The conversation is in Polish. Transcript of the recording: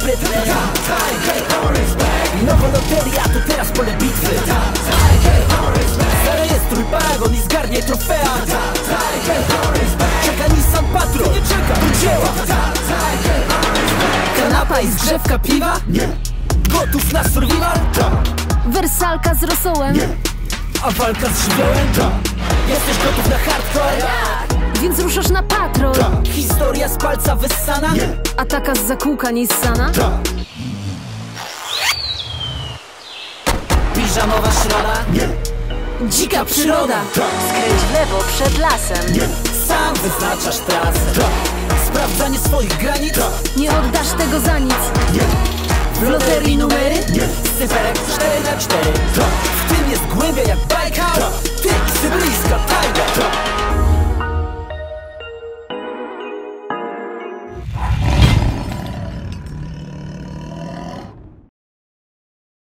sprytny. Nowa loteria to teraz pole bitwy. Zarejestruj paragon i zgarnie trofea. Czeka Nissan Patrol, nie czeka, do dzieła. Kanapa i zgrzewka piwa? Nie. Gotów na survival? Wersalka z rosołem. A walka z żywiołem? Jesteś gotów na hardcore? Więc ruszasz na patrol. Historia z palca wyssana? A taka z zakółka Nissana. Piżamowa środa? Dzika przyroda? Skręć w lewo przed lasem. Sam wyznaczasz trasę. Sprawdzanie swoich granic? Nie oddasz tego za nic. W loterii numery? Z cyferek 4 na 4 W tym jest głębia jak bajka